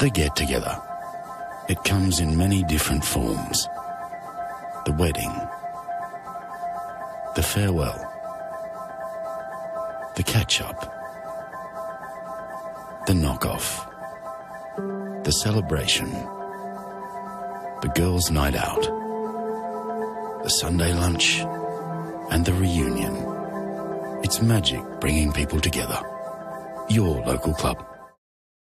The get together. It comes in many different forms. The wedding. The farewell. The catch up. The knock off. The celebration. The girls' night out. The Sunday lunch. And the reunion. It's magic bringing people together. Your local club.